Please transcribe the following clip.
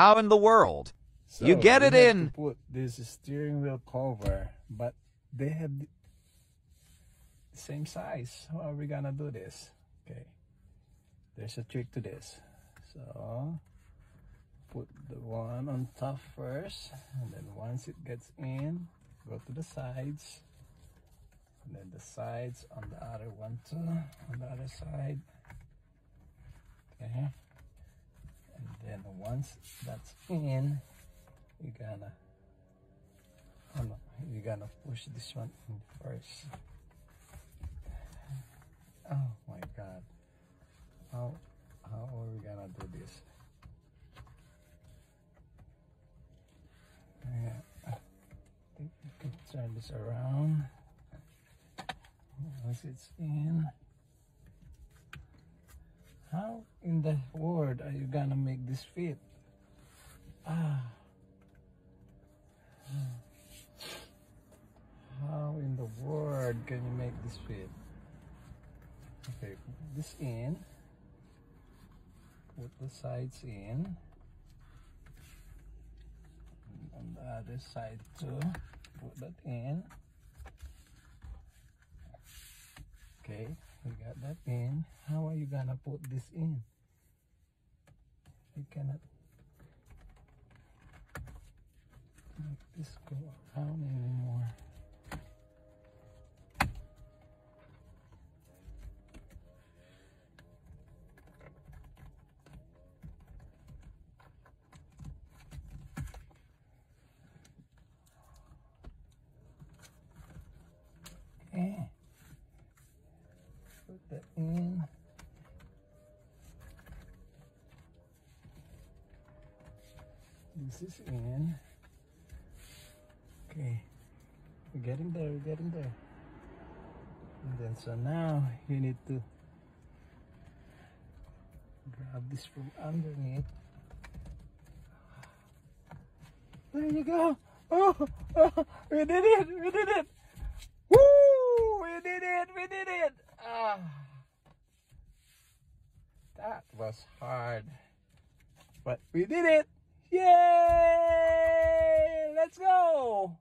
How in the world? So you get it in. put this steering wheel cover, but they have the same size. How are we gonna do this? Okay, there's a trick to this. So put the one on top first, and then once it gets in, go to the sides, and then the sides on the other one too, on the other side. Okay, then once that's in, you're gonna oh no, you're gonna push this one in first. Oh my god. How how are we gonna do this? Yeah, I think we can turn this around. Once it's in. How in the world are you gonna make this fit? Ah. How in the world can you make this fit? Okay, put this in. Put the sides in. And on the other side too. Put that in. Okay, we got that in. How are you gonna put this in? You cannot make this go around anymore. Okay. Put that in. This is in. Okay. We're getting there, we're getting there. And then so now you need to grab this from underneath. There you go. Oh, oh, we did it, we did it. Woo! We did it! We did it! Ah, that was hard, but we did it! Yay! Let's go!